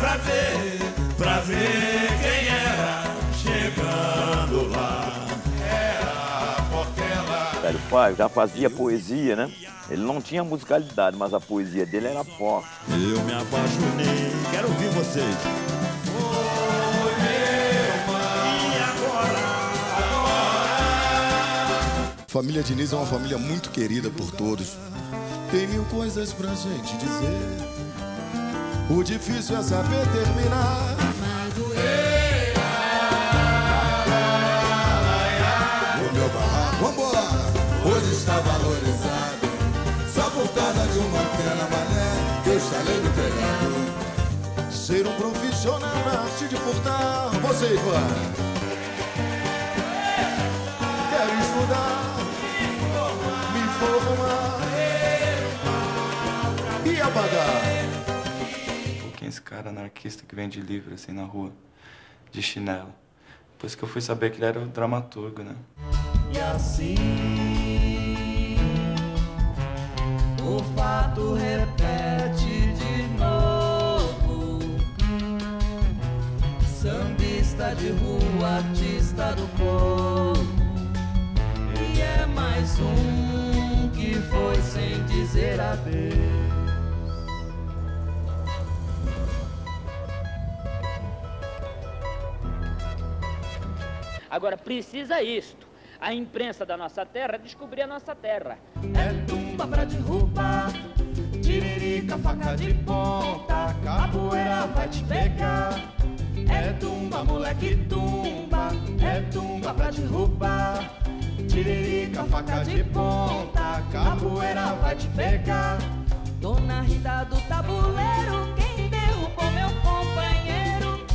pra ver, pra ver quem era chegando lá. Era Portela. Velho pai já fazia poesia, né? Ele não tinha musicalidade, mas a poesia dele era forte. Eu me apaixonei, quero ouvir vocês. Família Diniz é uma família muito querida por todos. Tem mil coisas pra gente dizer. O difícil é saber terminar. O meu barraco, vambora! Hoje está valorizado. Só por causa de uma pena mané que eu estalei no telhado. Ser um profissional na arte de furtar. Vocês, vai! Quero estudar, me formar e apagar. Esse cara anarquista que vende livro assim na rua, de chinelo? Depois que eu fui saber que ele era o dramaturgo, né? E assim o fato repete de novo. Sambista de rua, artista do povo. E é mais um que foi sem dizer adeus. Agora, precisa isto. A imprensa da nossa terra descobrir a nossa terra. É tumba pra derrubar, tiririca, faca de ponta, capoeira vai te pegar. É tumba, moleque, tumba, é tumba pra derrubar, tiririca, faca de ponta, capoeira vai te pegar. Dona Rita do